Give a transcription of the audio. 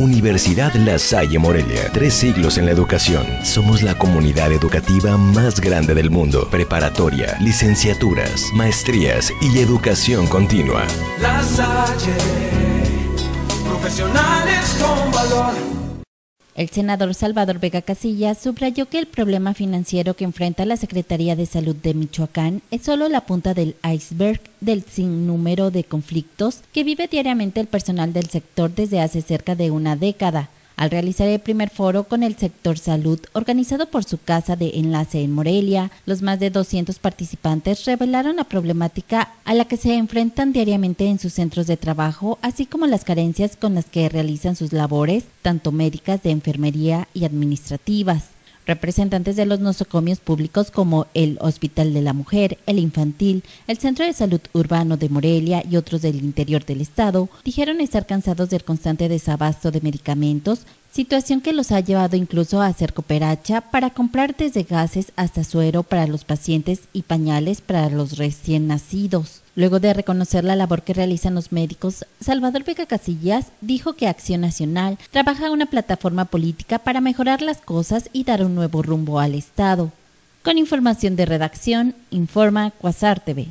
Universidad La Salle Morelia. Tres siglos en la educación. Somos la comunidad educativa más grande del mundo. Preparatoria, licenciaturas, maestrías y educación continua. La Salle, profesionales con valor. El senador Salvador Vega Casillas subrayó que el problema financiero que enfrenta la Secretaría de Salud de Michoacán es solo la punta del iceberg del sinnúmero de conflictos que vive diariamente el personal del sector desde hace cerca de una década al realizar el primer foro con el sector salud organizado por su casa de enlace en Morelia. Los más de 200 participantes revelaron la problemática a la que se enfrentan diariamente en sus centros de trabajo, así como las carencias con las que realizan sus labores, tanto médicas, de enfermería y administrativas. Representantes de los nosocomios públicos como el Hospital de la Mujer, el Infantil, el Centro de Salud Urbano de Morelia y otros del interior del estado dijeron estar cansados del constante desabasto de medicamentos situación que los ha llevado incluso a hacer cooperacha para comprar desde gases hasta suero para los pacientes y pañales para los recién nacidos. Luego de reconocer la labor que realizan los médicos, Salvador Vega Casillas dijo que Acción Nacional trabaja una plataforma política para mejorar las cosas y dar un nuevo rumbo al Estado. Con información de redacción, informa Cuasar TV.